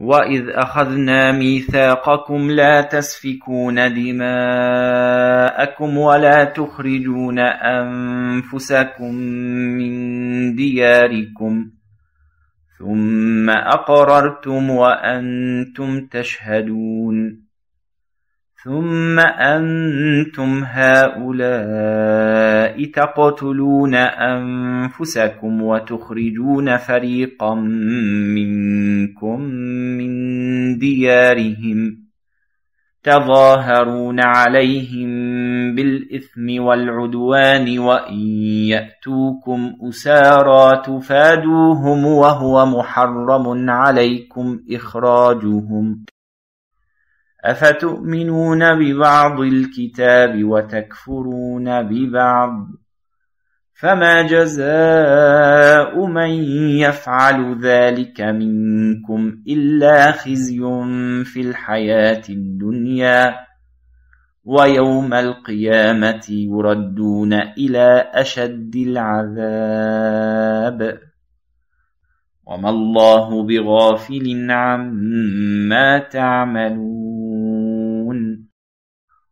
وإذ أخذنا ميثاقكم لا تسفكون دماءكم ولا تخرجون أنفسكم من دياركم ثم أقررتم وأنتم تشهدون ثم أنتم هؤلاء تقتلون أنفسكم وتخرجون فريقا منكم من ديارهم تظاهرون عليهم بالإثم والعدوان وإن يأتوكم أسارى تفادوهم وهو محرم عليكم إخراجهم أفتؤمنون ببعض الكتاب وتكفرون ببعض؟ فما جزاء من يفعل ذلك منكم إلا خزي في الحياة الدنيا ويوم القيامة يردون إلى أشد العذاب. وما الله بغافل عما تعملون.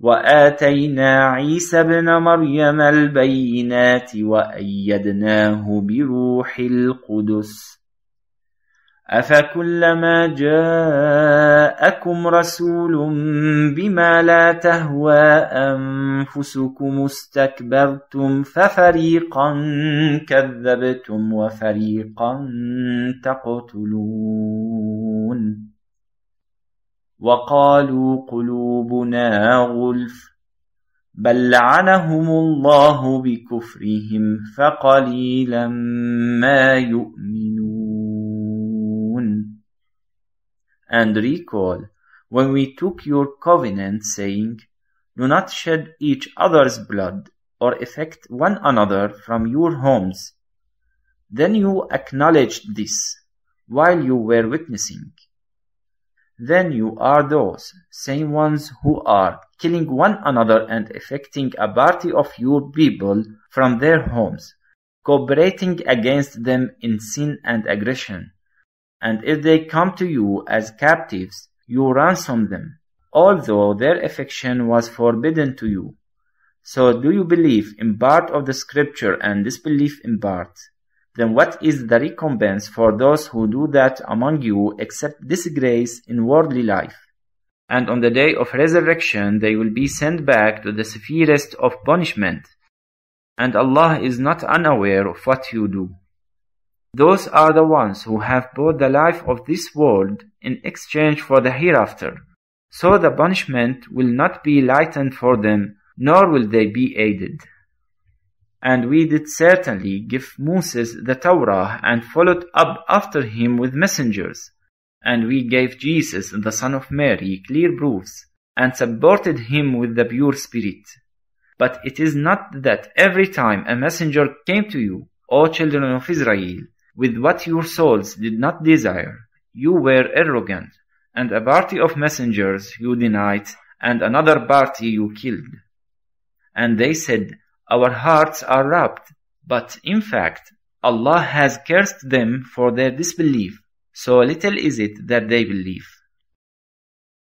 وآتينا عيسى ابن مريم البينات وأيدناه بروح القدس. أفكلما جاءكم رسول بما لا تهوى أنفسكم استكبرتم ففريقا كذبتم وفريقا تقتلون. وقالوا قلوبنا غلف بل لعنهم الله بكفرهم فقليلا ما يؤمنون And recall when we took your covenant saying, Do not shed each other's blood or affect one another from your homes. Then you acknowledged this while you were witnessing. Then you are those same ones who are killing one another and affecting a party of your people from their homes, cooperating against them in sin and aggression. And if they come to you as captives, you ransom them, although their affection was forbidden to you. So do you believe in part of the scripture and disbelieve in part? Then what is the recompense for those who do that among you except disgrace in worldly life? And on the day of resurrection they will be sent back to the severest of punishment. And Allah is not unaware of what you do. Those are the ones who have bought the life of this world in exchange for the hereafter. So the punishment will not be lightened for them, nor will they be aided. And we did certainly give Moses the Torah and followed up after him with messengers. And we gave Jesus, the son of Mary, clear proofs and supported him with the pure spirit. But it is not that every time a messenger came to you, O children of Israel, with what your souls did not desire, you were arrogant, and a party of messengers you denied, and another party you killed. And they said, our hearts are wrapped, but in fact, Allah has cursed them for their disbelief, so little is it that they believe.